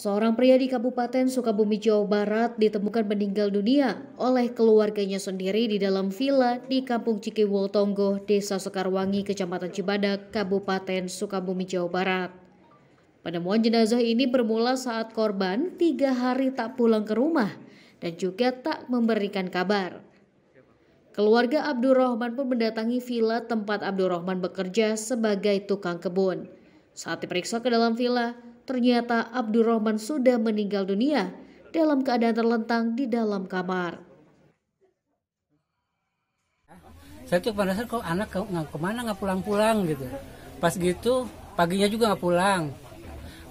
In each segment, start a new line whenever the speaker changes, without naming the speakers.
Seorang pria di Kabupaten Sukabumi, Jawa Barat ditemukan meninggal dunia oleh keluarganya sendiri di dalam villa di Kampung Cikiwul Tonggo, Desa Sekarwangi, Kecamatan Cibadak, Kabupaten Sukabumi, Jawa Barat. Penemuan jenazah ini bermula saat korban tiga hari tak pulang ke rumah dan juga tak memberikan kabar. Keluarga Abdurrahman pun mendatangi villa tempat Abdurrahman bekerja sebagai tukang kebun. Saat diperiksa ke dalam villa, ternyata Abdurrahman sudah meninggal dunia dalam keadaan terlentang di dalam kamar.
Saya tuh pada saat kok anak ke, ke mana nggak pulang-pulang gitu. Pas gitu paginya juga nggak pulang.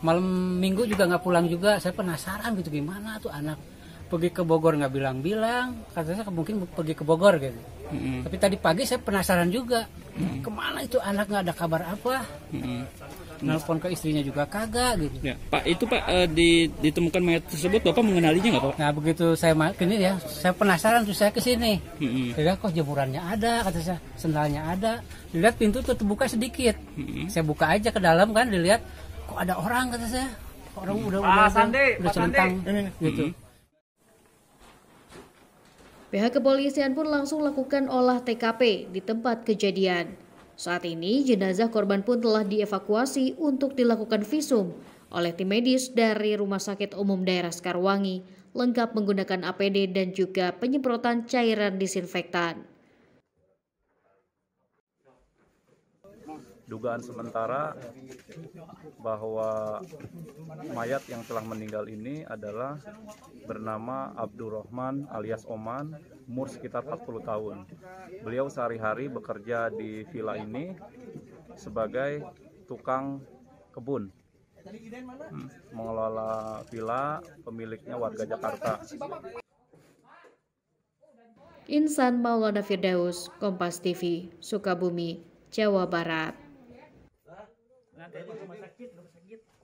Malam minggu juga nggak pulang juga. Saya penasaran gitu gimana tuh anak pergi ke Bogor nggak bilang-bilang. Katanya mungkin pergi ke Bogor gitu. Mm -hmm. Tapi tadi pagi saya penasaran juga. Mm -hmm. Ke mana itu anak nggak ada kabar apa? Mm -hmm nelpon ke istrinya juga kagak gitu.
Ya, Pak itu Pak uh, di, ditemukan mayat tersebut Bapak mengenalinya nggak Pak?
Nah begitu saya ini ya, saya penasaran terus saya ke sini. Hmm. Lihat kok jemurannya ada, kata saya, sendalnya ada. Dilihat pintu tuh terbuka sedikit. Hmm. Saya buka aja ke dalam kan, dilihat kok ada orang kata saya. Orang hmm. udah udah Sandi, udah centang gitu. Hmm.
Pihak kepolisian pun langsung lakukan olah TKP di tempat kejadian. Saat ini jenazah korban pun telah dievakuasi untuk dilakukan visum oleh tim medis dari Rumah Sakit Umum Daerah Sekarwangi lengkap menggunakan APD dan juga penyemprotan cairan disinfektan.
Dugaan sementara bahwa mayat yang telah meninggal ini adalah bernama Abdurrahman alias Oman, umur sekitar 40 tahun. Beliau sehari-hari bekerja di villa ini sebagai tukang kebun. Hmm, mengelola villa pemiliknya warga Jakarta.
Insan Maulana Firdaus, Kompas TV, Sukabumi, Jawa Barat. Nah, dari rumah sakit, rumah sakit.